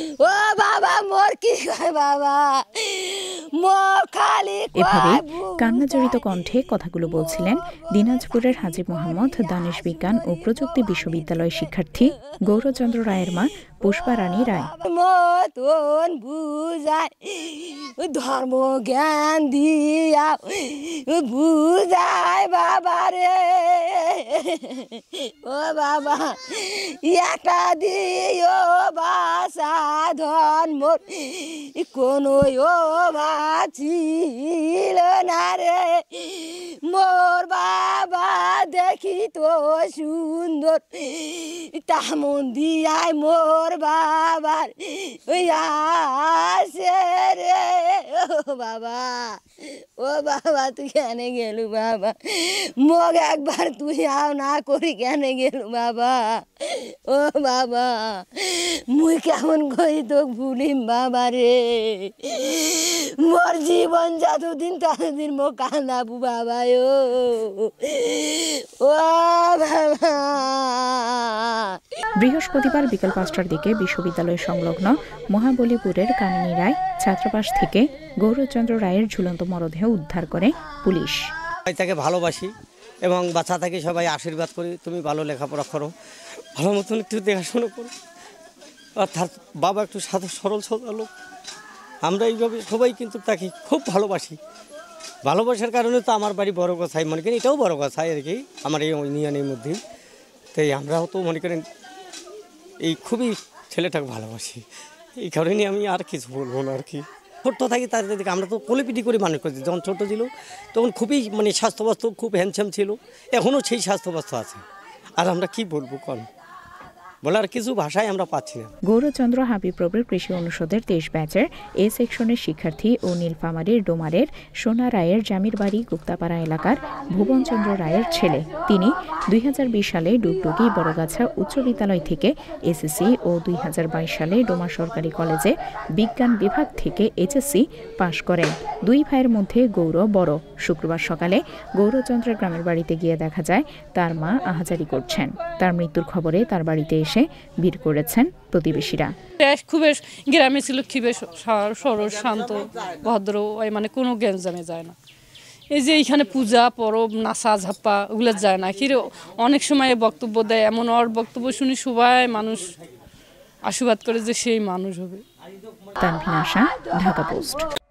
ও বাবা মোর কি কয় বাবা? মোর খালি বুক কান্নাজড়িত কণ্ঠে কথাগুলো বলছিলেন দিনাজপুরের হাজী মোহাম্মদ দানিশ বিজ্ঞান ও প্রযুক্তি বিশ্ববিদ্যালয় শিক্ষার্থী গৌরচন্দ্র রায়ের মা পুষ্পা রানী রায়। মতন বুঝায় ধর্ম জ্ঞান দিয়া বুঝায় বাবা রে। ও বাবা একটা দিও বাসা ধন মোর। কোনো ও ছিল না রে। মোর বাবা দেখি তো সুন্দর। তামন দিয়াই মোর বাবার রে। ও বাবা। ও বাবা, তুই কেন গেলু বাবা? মগ একবার তুই আও, না করি কেন গেলু বাবা? ও বাবা, মুই কেমন করি তো ভুলিম বাবা রে? মোর জীবন যতদিন ততদিন মো কান্দাবু বাবা ও বাবা। বৃহস্পতিবার বিকেল পাঁচটার দিকে বিশ্ববিদ্যালয় সংলগ্ন মহাবলীপুরের কামিনী রায় ছাত্রাবাস থেকে গৌরচন্দ্র রায়ের ঝুলন্ত মরদেহ উদ্ধার করে পুলিশ। তাকে ভালোবাসি এবং বাচ্চা থেকে সবাই আশীর্বাদ করি। তুমি ভালো লেখাপড়া করো, ভালো মতন একটু দেখাশোনা করো। আর তার বাবা একটু সাথে সরল সরল লোক। আমরা এইভাবে সবাই কিন্তু তাকে খুব ভালোবাসি। ভালোবাসার কারণে তো আমার বাড়ি বড় কথাই মনে করেন এটাও বড় কথাই আর কি আমার এই ইউনিয়নের মধ্যেই তাই আমরাও তো মনে করেন এই খুবই ছেলেটাকে ভালোবাসি। এই কারণে আমি আর কিছু বলব না আর কি। ছোট্ট থাকি তাদের দিকে আমরা তো কোলেপিটি করে মানুষ করছি। যখন ছোট ছিল, তখন খুবই মানে স্বাস্থ্যবাস্তু খুব হ্যান্ডসাম ছিল। এখনও সেই স্বাস্থ্যবাস্তু আছে। আর আমরা কি বলব কন? বলার কিছু ভাষায় আমরা পাচ্ছি না। গৌরচন্দ্র হাবিপ্রবের কৃষি অনুষদের তেইশ ব্যাচের এ সেকশনের শিক্ষার্থী ও নীলফামারীর ডোমারের সোনা রায়ের জামির বাড়ি গুপ্তাপাড়া এলাকার ভুবনচন্দ্র রায়ের ছেলে। তিনি দুই সালে ডুগডুগি, বড়গাছা উচ্চ বিদ্যালয় থেকে এসএসসি ও দুই হাজার বাইশ সালে ডোমা সরকারি কলেজে বিজ্ঞান বিভাগ থেকে এইচএসসি পাশ করেন। দুই ভাইয়ের মধ্যে গৌর বড়। শুক্রবার সকালে গৌরচন্দ্রের গ্রামের বাড়িতে গিয়ে দেখা যায়, তার মা আহাজারি করছেন। তার মৃত্যুর খবরে তার বাড়িতে এসে ভিড় করেছেন প্রতিবেশীরা। খুবই গ্রামে ছিল খুবই স- সরল শান্ত ভদ্র ওই মানে কোনো গ্যাঞ্জামে যায় না। এই যে এইখানে পূজা পরব নাচা ঝাপ্পা ওগুলো যায় না। কি অনেক সময় বক্তব্য দেয় এমন ওর বক্তব্য শুনি সবাই মানুষ আশীর্বাদ করে যে সেই মানুষ হবে। তানভিন আশা ঢাকা পোস্ট।